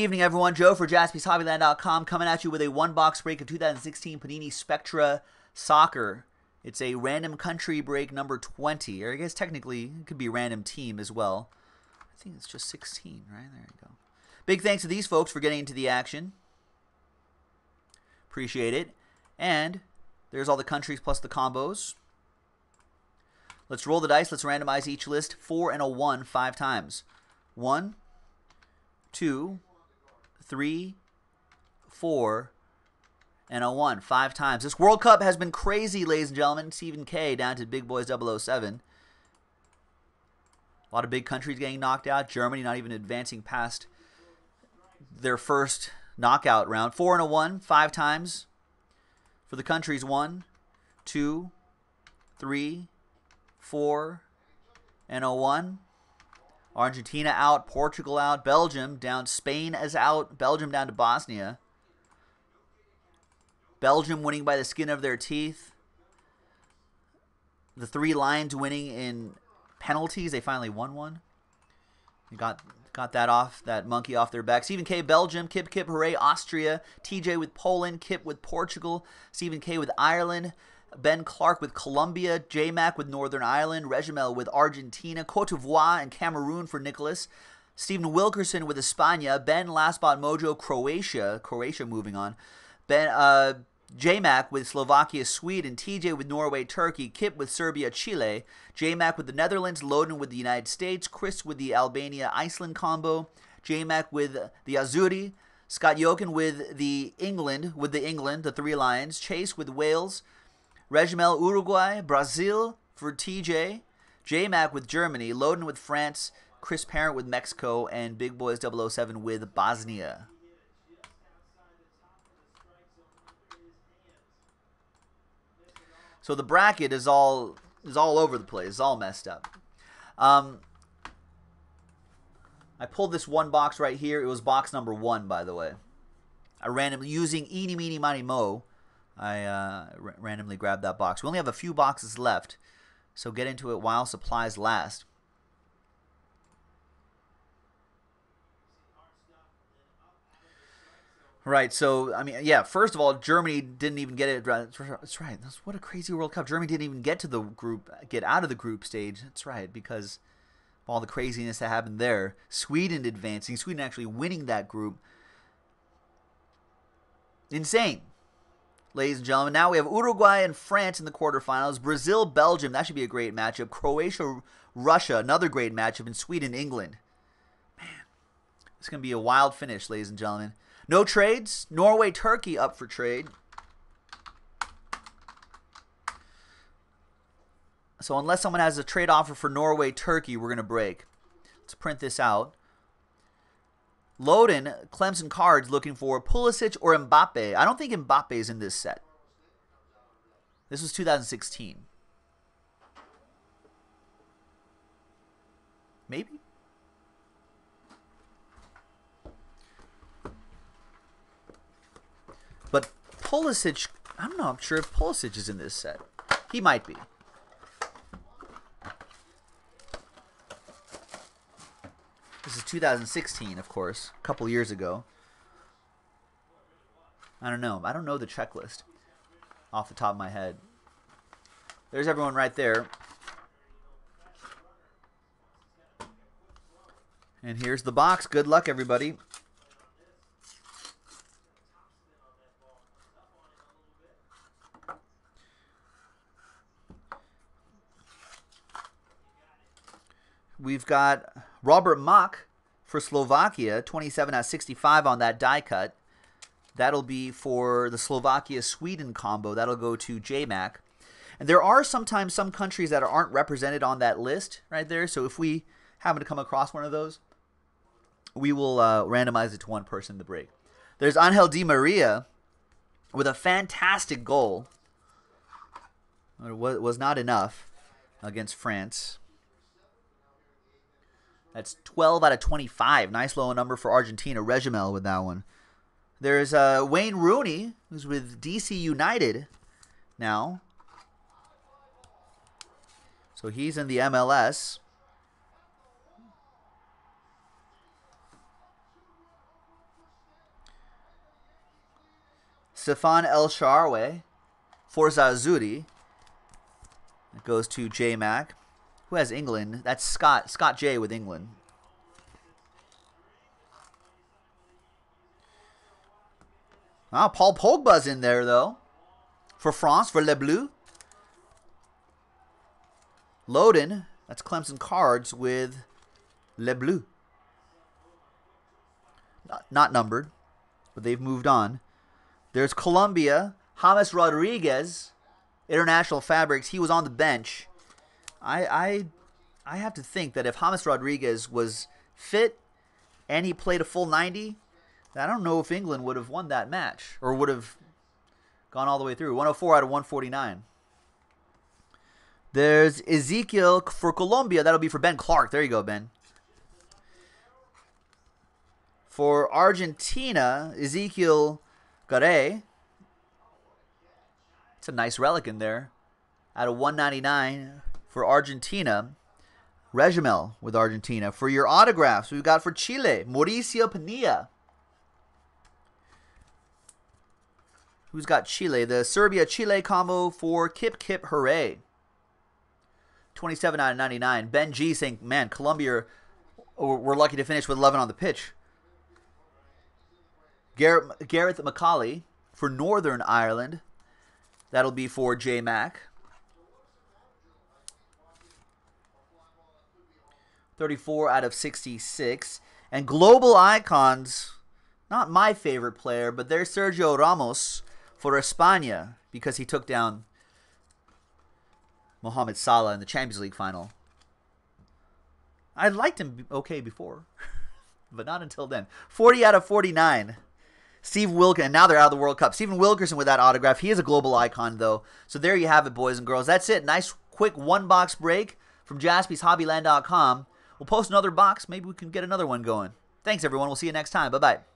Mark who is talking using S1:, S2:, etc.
S1: Evening, everyone. Joe for JaspysHobbyland.com coming at you with a one box break of 2016 Panini Spectra Soccer. It's a random country break number 20, or I guess technically it could be random team as well. I think it's just 16, right? There you go. Big thanks to these folks for getting into the action. Appreciate it. And there's all the countries plus the combos. Let's roll the dice. Let's randomize each list. Four and a one, five times. One, two, three, four, and a one. Five times. This World Cup has been crazy, ladies and gentlemen. Stephen K down to Big Boys 007. A lot of big countries getting knocked out. Germany not even advancing past their first knockout round. Four and a one, five times for the countries. One, two, three, four, and a one. Argentina out, Portugal out, Belgium down, Spain is out, Belgium down to Bosnia. Belgium winning by the skin of their teeth. The three Lions winning in penalties. They finally won one. They got got that off, that monkey off their back. Stephen K. Belgium, Kip Kip Hooray, Austria, TJ with Poland, Kip with Portugal, Stephen K. with Ireland, Ben Clark with Colombia, J Mac with Northern Ireland, Regimel with Argentina, Cote d'Ivoire and Cameroon for Nicholas. Stephen Wilkerson with España, Ben Lastbot Mojo, Croatia, Croatia moving on. Ben uh, J-Mac with Slovakia, Sweden, TJ with Norway, Turkey, Kip with Serbia, Chile, J-Mac with the Netherlands, Loden with the United States, Chris with the Albania, Iceland combo, J-Mac with the Azzurri, Scott Yoken with the England, with the England, the Three Lions, Chase with Wales, Regimel Uruguay, Brazil for TJ, J-Mac with Germany, Loden with France, Chris Parent with Mexico, and Big Boys 007 with Bosnia. So the bracket is all is all over the place. It's all messed up. Um, I pulled this one box right here. It was box number one, by the way. I randomly using Eeny Meeny Miny Mo. I uh, randomly grabbed that box. We only have a few boxes left, so get into it while supplies last. Right. So I mean, yeah. First of all, Germany didn't even get it. That's right. That's what a crazy World Cup. Germany didn't even get to the group, get out of the group stage. That's right, because of all the craziness that happened there. Sweden advancing. Sweden actually winning that group. Insane, ladies and gentlemen. Now we have Uruguay and France in the quarterfinals. Brazil, Belgium. That should be a great matchup. Croatia, Russia. Another great matchup. And Sweden, England. Man, it's going to be a wild finish, ladies and gentlemen. No trades. Norway, Turkey up for trade. So unless someone has a trade offer for Norway, Turkey, we're going to break. Let's print this out. Loden, Clemson Cards looking for Pulisic or Mbappe. I don't think Mbappe is in this set. This was 2016. Maybe? But Pulisic. I'm sure if Pulisic is in this set. He might be. Is 2016, of course, a couple years ago. I don't know. I don't know the checklist off the top of my head. There's everyone right there. And here's the box. Good luck, everybody. We've got Robert Mock for Slovakia, 27 out of 65 on that die cut. That'll be for the Slovakia Sweden combo. That'll go to JMac. And there are sometimes some countries that aren't represented on that list right there. So if we happen to come across one of those, we will uh, randomize it to one person in the break. There's Angel Di Maria with a fantastic goal. It was not enough against France. That's 12 out of 25. Nice low number for Argentina. Regimel with that one. There's uh, Wayne Rooney, who's with DC United now. So he's in the MLS. Stephan El Shaarawy for Zazuri. It goes to J Mac. Who has England? That's Scott. Scott J with England. Ah, Paul Pogba's in there though. For France, for Le Bleu. Loden, that's Clemson Cards with Le Bleu. Not, not numbered, but they've moved on. There's Colombia, James Rodriguez, International Fabrics. He was on the bench. I I I have to think that if James Rodriguez was fit and he played a full 90, I don't know if England would have won that match or would have gone all the way through. 104 out of 149. There's Ezekiel for Colombia. That'll be for Ben Clark. There you go, Ben. For Argentina, Ezequiel Garay. It's a nice relic in there. Out of 199 for Argentina. Regimel with Argentina. For your autographs, we've got for Chile, Mauricio Pinilla. Who's got Chile? The Serbia Chile combo for Kip Kip Hooray. 27 out of 99. Ben G saying, man, Colombia, oh, we're lucky to finish with 11 on the pitch. Gareth McAuley for Northern Ireland. That'll be for J Mac. 34 out of 66. And global icons, not my favorite player, but there's Sergio Ramos for España because he took down Mohamed Salah in the Champions League final. I liked him okay before, but not until then. 40 out of 49. Steve Wilkin, and now they're out of the World Cup. Stephen Wilkerson with that autograph. He is a global icon, though. So there you have it, boys and girls. That's it. Nice, quick one box break from jaspyshobbyland.com. We'll post another box. Maybe we can get another one going. Thanks, everyone. We'll see you next time. Bye bye.